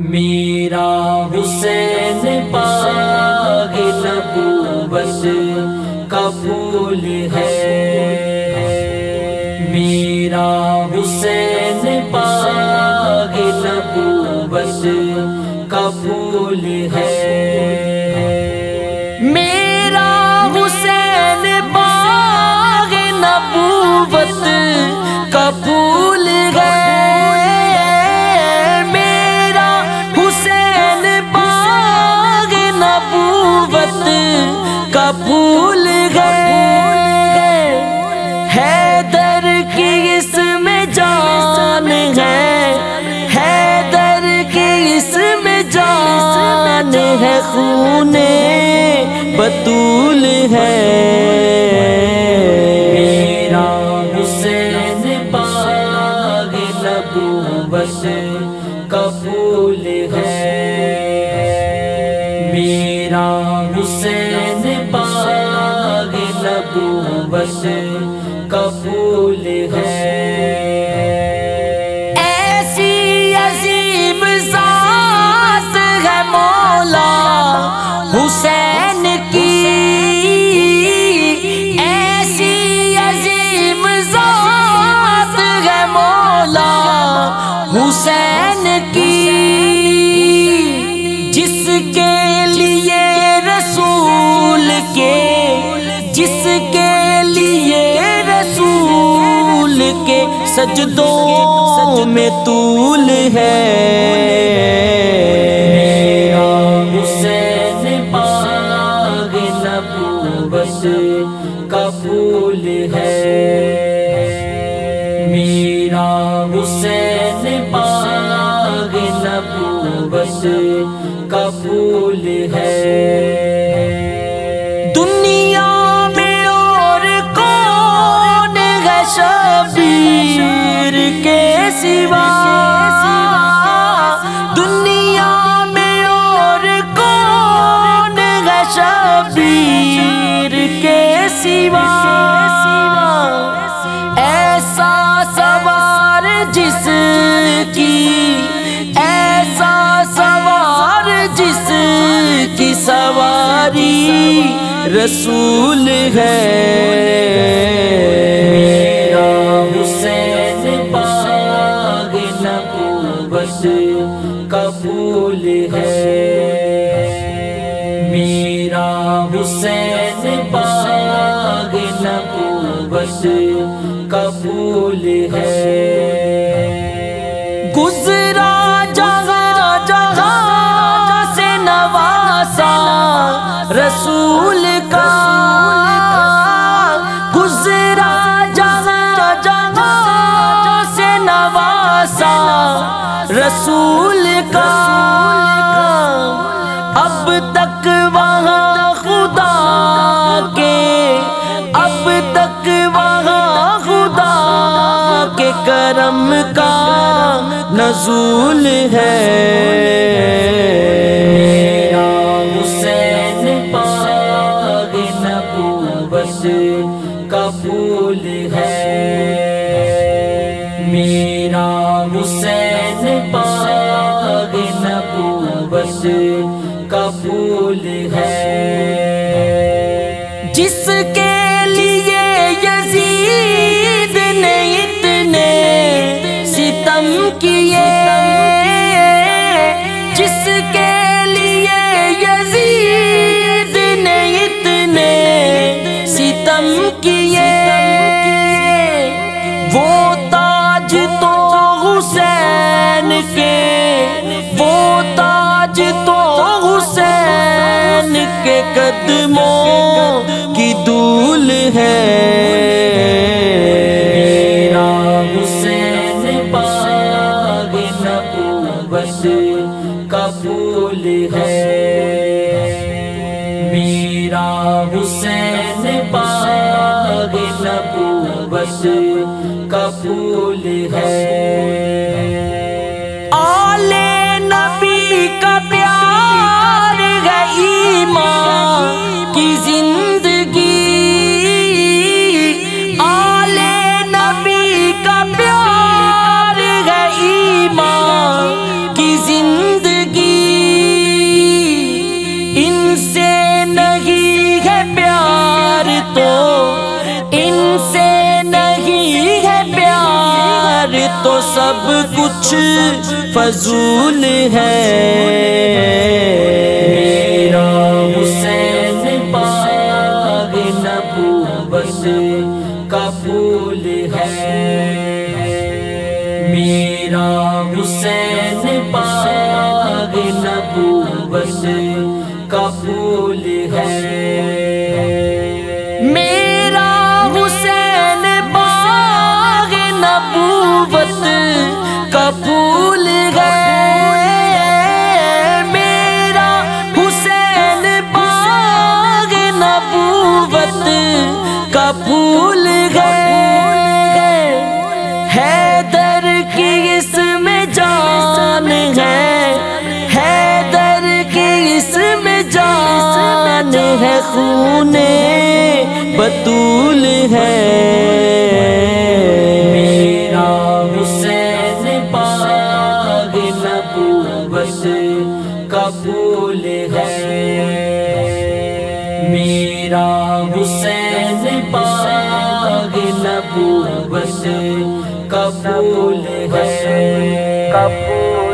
मेरा हुसैन बाग नबूवत कबूल है। मेरा हुसैन बाग नबूवत कबूल है। का फूल है दर की इसमें जान है। है दर की इसमें जान है। खूने बतूल है। मेरा हुसैन बाग नबूवत का फूल है। मेरा हुसैन नबूवत का के सजदों में तूल है। नबूवत का फूल है। मेरा हुसैन बाग नबूवत का फूल है। सिवा, ऐसा सवार जिसकी, ऐसा सवार जिसकी सवारी रसूल है। मेरा हुसैन बाग नबूवत का फूल है। मेरा हुसैन नबूवत कबूल है। नजूल है। मेरा हुसैन बाग नबूवत का है। मेरा हुसैन बाग नबूवत का फूल है। जिसके लिए यजीद ने इतने किए जिसके लिए यजीद ने इतने सितम किए, वो ताज तो हुसैन के, वो ताज तो हुसैन के कदमों की दूल है। हुसैन बाग नबूवत कबूल है। सब कुछ फजूल है। मेरा है। मेरा हुसैन बाग नबूवत का फूल है। का फूल है। हैदर की इसमें जान है। हैदर की इसमें जान है। खूने बतूल है। मेरा हुसैन बाग नबूवत का है। मेरा हुसैन बाग नबूवत कबूल है। का फूल